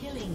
Killing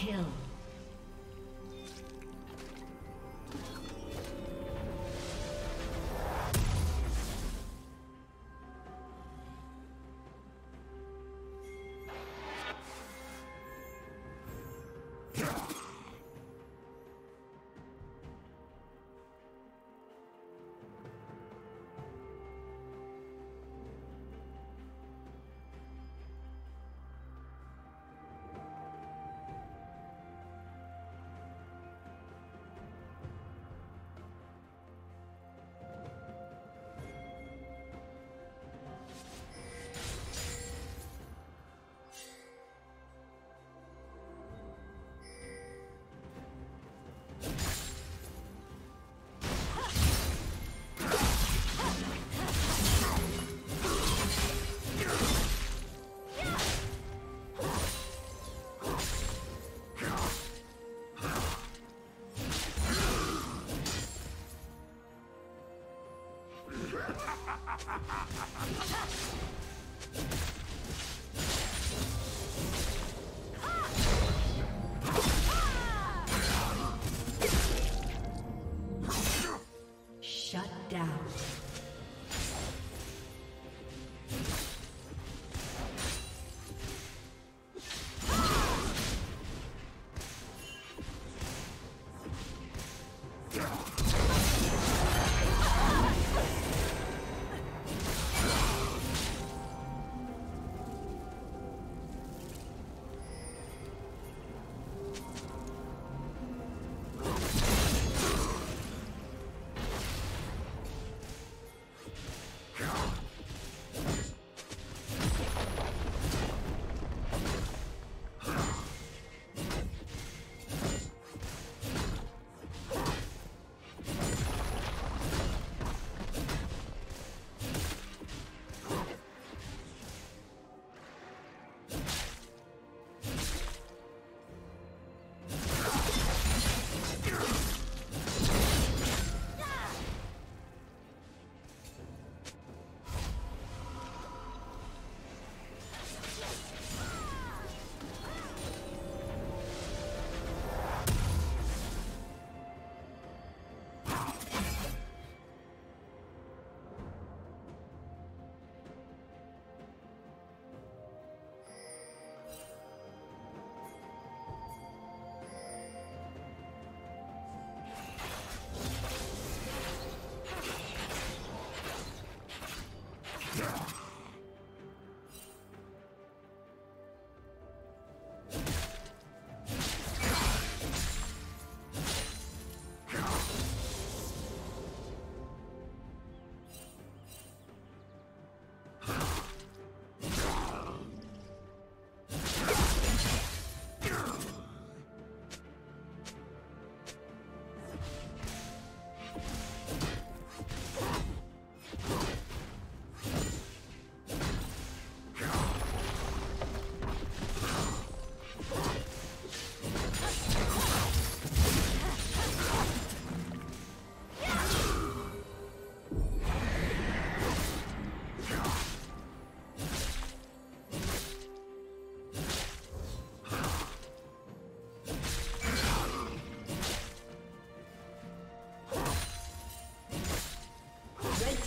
kill. Ha ha ha ha ha ha!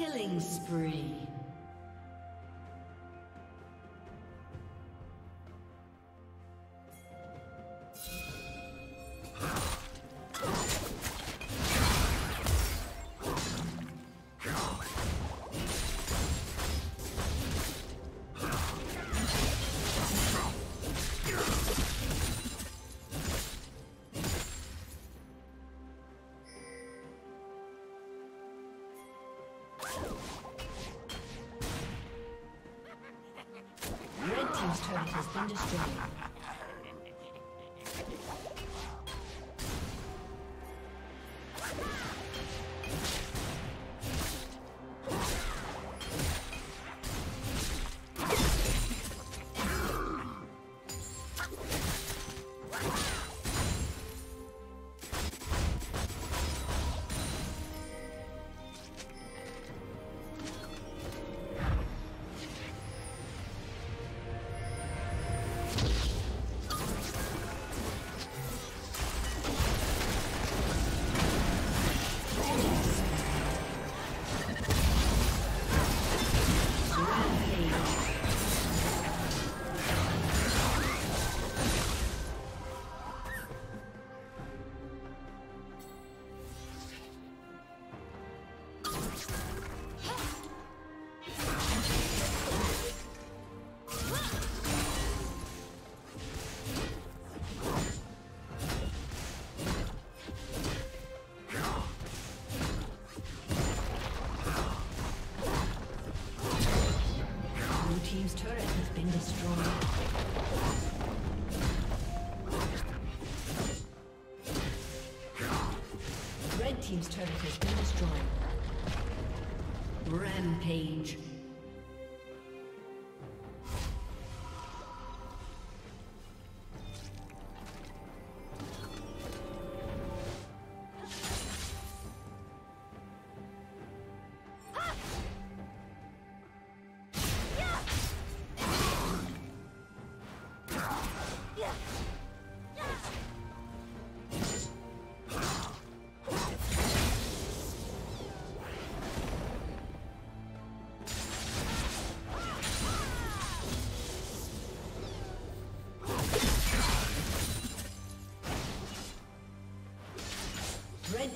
Killing spree. Rampage.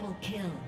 Double kill.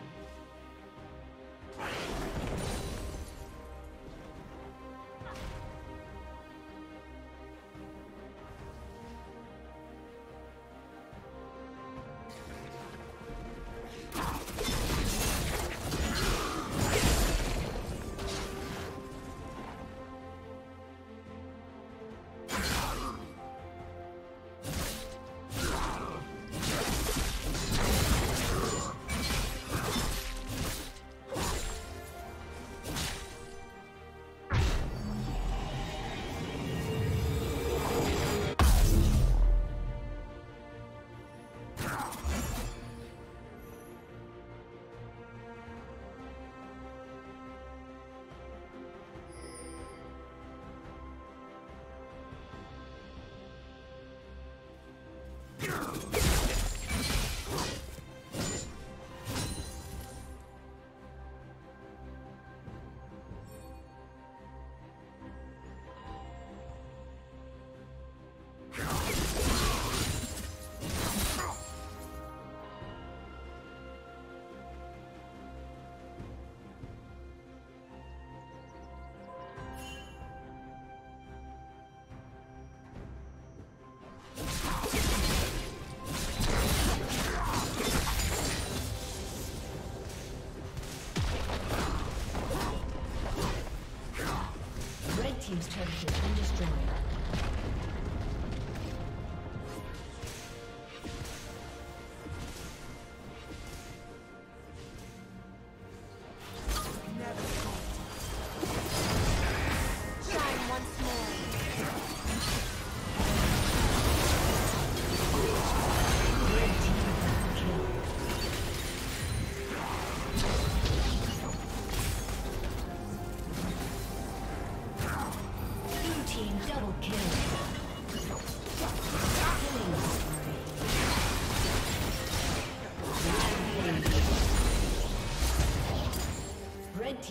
Nashor.